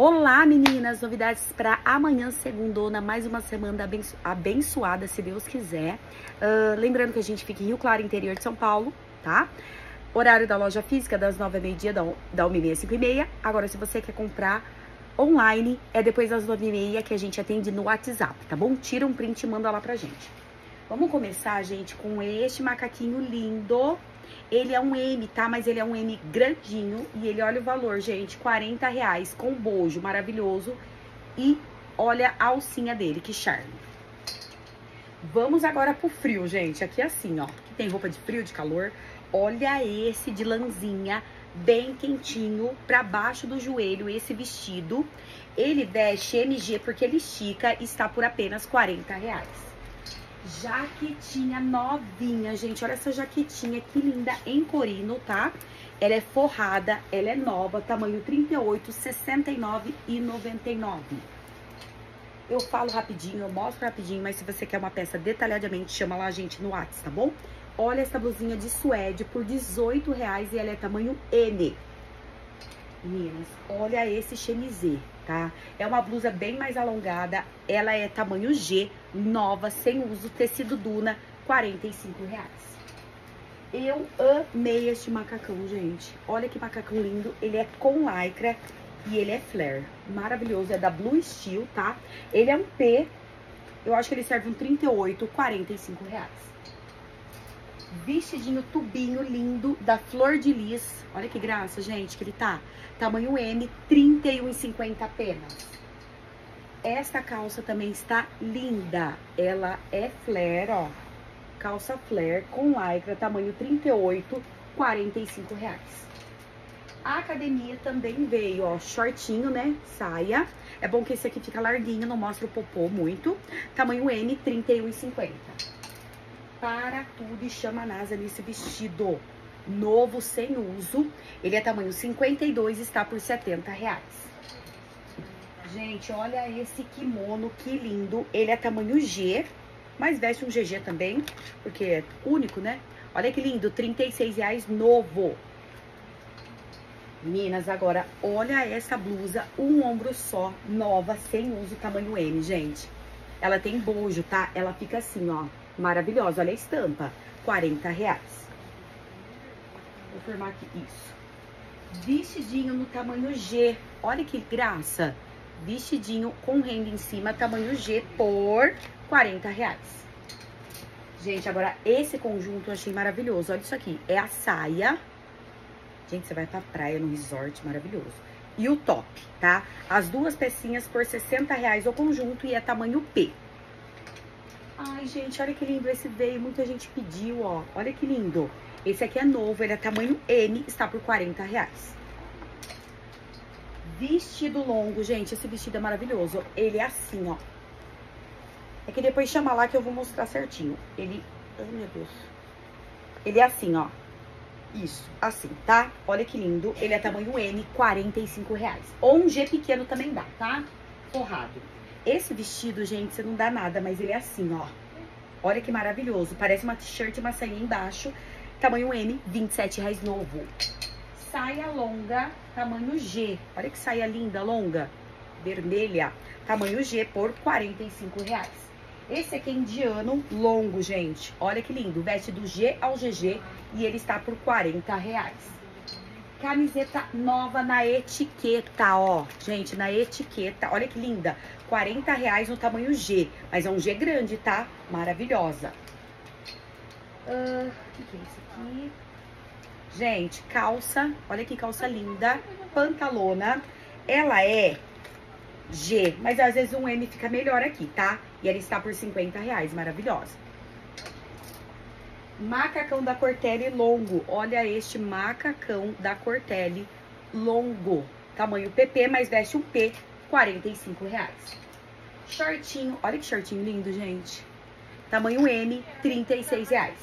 Olá, meninas! Novidades para amanhã, segundona, mais uma semana abenço abençoada, se Deus quiser. Uh, lembrando que a gente fica em Rio Claro, interior de São Paulo, tá? Horário da loja física, das 9 h meia-dia, da 1h30 às 5h30. Agora, se você quer comprar online, é depois das 9h30 que a gente atende no WhatsApp, tá bom? Tira um print e manda lá pra gente. Vamos começar, gente, com este macaquinho lindo. Ele é um M, tá? Mas ele é um M grandinho. E ele, olha o valor, gente, 40 reais com bojo maravilhoso. E olha a alcinha dele, que charme. Vamos agora pro frio, gente. Aqui é assim, ó. Aqui tem roupa de frio, de calor. Olha esse de lãzinha, bem quentinho, pra baixo do joelho, esse vestido. Ele veste MG porque ele estica e está por apenas 40 reais. Jaquetinha novinha, gente. Olha essa jaquetinha que linda em corino, tá? Ela é forrada, ela é nova, tamanho 38, 69 e 99. Eu falo rapidinho, eu mostro rapidinho, mas se você quer uma peça detalhadamente, chama lá a gente no WhatsApp, tá bom? Olha essa blusinha de suede por 18 reais e ela é tamanho M. Meninas, olha esse chemisê, tá? É uma blusa bem mais alongada, ela é tamanho G, nova, sem uso, tecido Duna, 45 reais. Eu amei este macacão, gente. Olha que macacão lindo, ele é com lycra e ele é flare. Maravilhoso, é da Blue Steel, tá? Ele é um P, eu acho que ele serve um 38, 45 reais vestidinho tubinho lindo da Flor de Lis. Olha que graça, gente, que ele tá. Tamanho M, R$31,50 apenas. Esta calça também está linda. Ela é flare, ó. Calça flare com lycra, tamanho 38, 45 reais. A academia também veio, ó, shortinho, né? Saia. É bom que esse aqui fica larguinho, não mostra o popô muito. Tamanho M, R$31,50 para tudo e chama NASA nesse vestido novo, sem uso. Ele é tamanho 52 está por 70 reais. Gente, olha esse kimono, que lindo. Ele é tamanho G, mas veste um GG também, porque é único, né? Olha que lindo, 36 reais novo. Meninas, agora olha essa blusa, um ombro só, nova, sem uso, tamanho M, gente. Ela tem bojo, tá? Ela fica assim, ó, Maravilhosa, olha a estampa, 40 reais. Vou firmar aqui, isso. Vestidinho no tamanho G, olha que graça. Vestidinho com renda em cima, tamanho G, por 40 reais. Gente, agora esse conjunto eu achei maravilhoso. Olha isso aqui, é a saia. Gente, você vai pra praia no resort, maravilhoso. E o top, tá? As duas pecinhas por 60 reais o conjunto e é tamanho P. Ai, gente, olha que lindo esse veio. Muita gente pediu, ó. Olha que lindo. Esse aqui é novo, ele é tamanho M, está por 40 reais. Vestido longo, gente. Esse vestido é maravilhoso. Ele é assim, ó. É que depois chama lá que eu vou mostrar certinho. Ele... Ai, meu Deus. Ele é assim, ó. Isso, assim, tá? Olha que lindo. Ele é tamanho M, 45 reais. Ou um G pequeno também dá, tá? Forrado. Esse vestido, gente, você não dá nada, mas ele é assim, ó. Olha que maravilhoso. Parece uma t-shirt e uma saia embaixo. Tamanho M, 27 reais novo. Saia longa, tamanho G. Olha que saia linda, longa. Vermelha. Tamanho G por 45 reais. Esse aqui é indiano, longo, gente. Olha que lindo. Veste do G ao GG e ele está por 40 reais. Camiseta nova na etiqueta, ó. Gente, na etiqueta. Olha que linda. 40 reais no tamanho G. Mas é um G grande, tá? Maravilhosa. Uh, o que é isso aqui? Gente, calça. Olha que calça linda. Pantalona. Ela é G, mas às vezes um M fica melhor aqui, tá? E ela está por 50 reais. Maravilhosa. Macacão da Cortelli longo. Olha este macacão da Cortelli longo. Tamanho PP, mas veste um P, 45 reais. Shortinho, olha que shortinho lindo, gente. Tamanho M, 36 reais.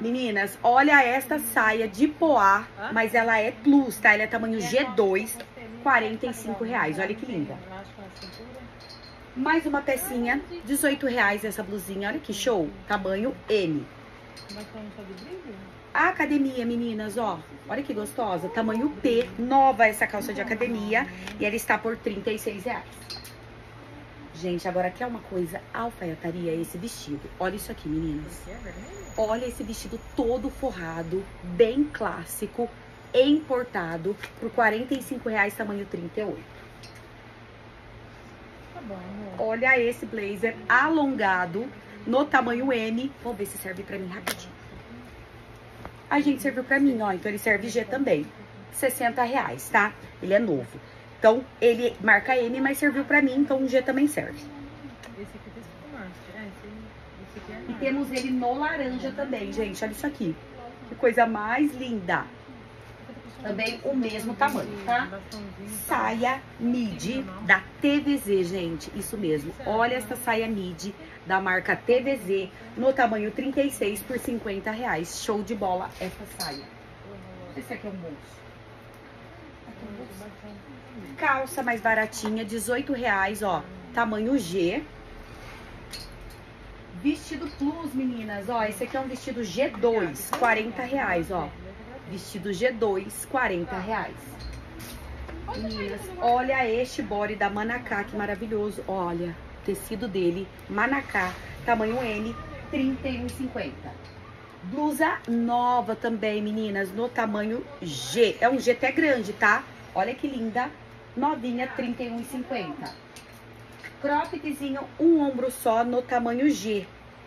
Meninas, olha esta saia de poá, mas ela é plus, tá? Ela é tamanho G2, 45 reais. Olha que linda. Mais uma pecinha, 18 reais essa blusinha. Olha que show. Tamanho M. academia, meninas, ó. Olha que gostosa. Tamanho P, nova essa calça de academia. E ela está por 36 reais. Gente, agora quer uma coisa? Alfaiataria esse vestido. Olha isso aqui, meninas. Olha esse vestido todo forrado, bem clássico, importado, por 45 reais, tamanho 38. Tá. Olha esse blazer alongado, no tamanho M. Vou ver se serve pra mim rapidinho. A gente serviu pra mim, ó. Então ele serve G também. 60 reais, tá? Ele é novo. Então, ele marca M, mas serviu pra mim, então o G também serve. Esse aqui master. É, é E temos ele no laranja também, gente. Olha isso aqui. Que coisa mais linda. Também o mesmo tamanho, tá? Saia midi da TVZ, gente. Isso mesmo. Olha essa saia midi da marca TVZ no tamanho 36 por 50 reais. Show de bola essa saia. Esse aqui é um bolso. Calça mais baratinha, 18 reais, ó. Tamanho G. Vestido plus, meninas, ó. Esse aqui é um vestido G2, 40 reais, ó. Vestido G2, 40 reais. Meninas, olha este body da Manacá, que maravilhoso. Olha, tecido dele, Manacá, tamanho R$ 31,50. Blusa nova também, meninas, no tamanho G. É um G até grande, tá? Olha que linda. Novinha, R$ 31,50. Croppedzinho, um ombro só, no tamanho G,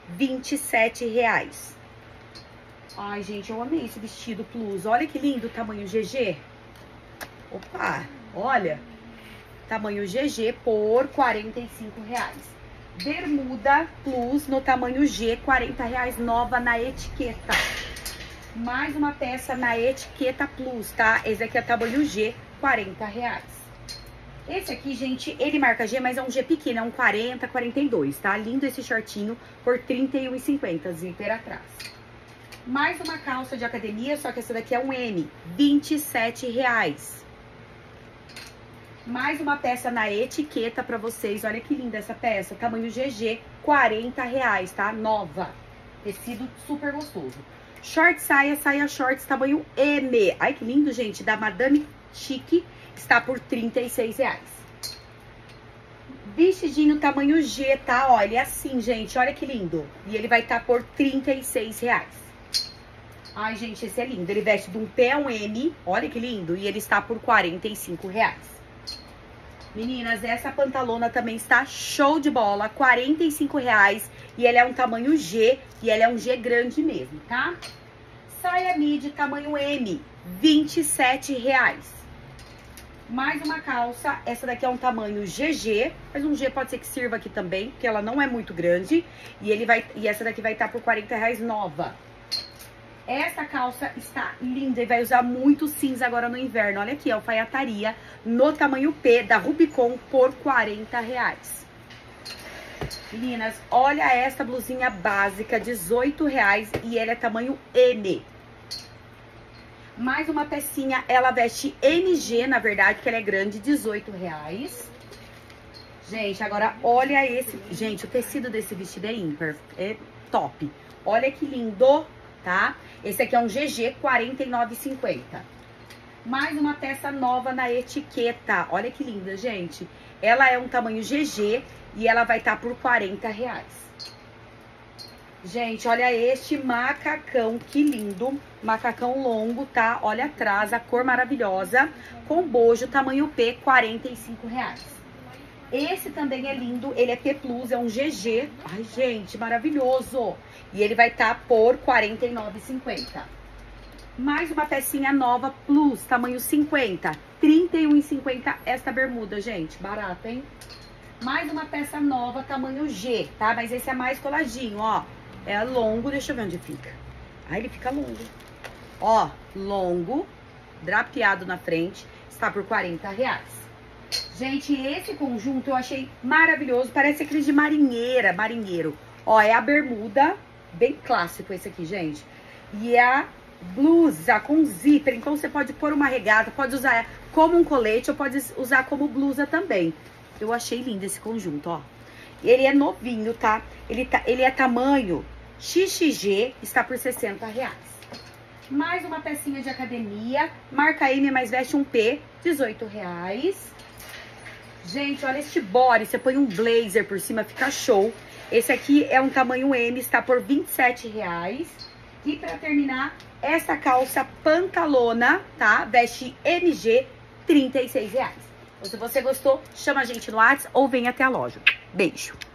27 reais. Ai, gente, eu amei esse vestido plus. Olha que lindo, tamanho GG. Opa, olha. Tamanho GG por 45 reais. Bermuda plus no tamanho G, 40 reais, nova na etiqueta. Mais uma peça na etiqueta plus, tá? Esse aqui é tamanho G, 40 reais. Esse aqui, gente, ele marca G, mas é um G pequeno, é um 40, 42, tá? Lindo esse shortinho por R$ 31,50, zíper atrás. Mais uma calça de academia, só que essa daqui é um M, 27 reais. Mais uma peça na etiqueta pra vocês. Olha que linda essa peça. Tamanho GG, 40 reais, tá? Nova. Tecido super gostoso. Short saia, saia shorts, tamanho M. Ai, que lindo, gente. Da Madame Chic, está por 36 reais. Vestidinho tamanho G, tá? Olha, é assim, gente. Olha que lindo. E ele vai estar por 36 reais. Ai, gente, esse é lindo. Ele veste de um pé a um M. Olha que lindo. E ele está por 45 reais. Meninas, essa pantalona também está show de bola, 45 reais. E ela é um tamanho G, e ela é um G grande mesmo, tá? Saia midi, tamanho M, 27 reais. Mais uma calça, essa daqui é um tamanho GG, mas um G pode ser que sirva aqui também, porque ela não é muito grande. E, ele vai, e essa daqui vai estar por 40 reais nova. Essa calça está linda e vai usar muito cinza agora no inverno. Olha aqui, alfaiataria no tamanho P da Rubicon por 40 reais. Meninas, olha essa blusinha básica, 18 reais e ela é tamanho M. Mais uma pecinha, ela veste MG, na verdade, que ela é grande, 18 reais. Gente, agora olha esse... Gente, o tecido desse vestido é ímpar, é top. Olha que lindo, tá? Esse aqui é um GG 49,50. Mais uma peça nova na etiqueta. Olha que linda, gente. Ela é um tamanho GG e ela vai estar por 40 reais. Gente, olha este macacão, que lindo. Macacão longo, tá? Olha atrás, a cor maravilhosa. Com bojo, tamanho P, 45 reais. Esse também é lindo, ele é P+, é um GG. Ai, gente, maravilhoso. E ele vai estar tá por R$ 49,50. Mais uma pecinha nova plus, tamanho 50. R$ 31,50 esta bermuda, gente. Barato, hein? Mais uma peça nova, tamanho G, tá? Mas esse é mais coladinho, ó. É longo, deixa eu ver onde fica. Ah, ele fica longo. Ó, longo, drapeado na frente, está por 40 reais. Gente, esse conjunto eu achei maravilhoso, parece aquele de marinheira, marinheiro. Ó, é a bermuda, bem clássico esse aqui, gente. E é a blusa com zíper, então você pode pôr uma regata, pode usar como um colete ou pode usar como blusa também. Eu achei lindo esse conjunto, ó. Ele é novinho, tá? Ele, tá, ele é tamanho XXG, está por 60 reais. Mais uma pecinha de academia, marca M mais veste um P, 18 reais. Gente, olha este body, você põe um blazer por cima, fica show. Esse aqui é um tamanho M, está por 27 reais. E para terminar, essa calça pantalona, tá? Veste MG, 36 reais. Então, se você gostou, chama a gente no WhatsApp ou vem até a loja. Beijo!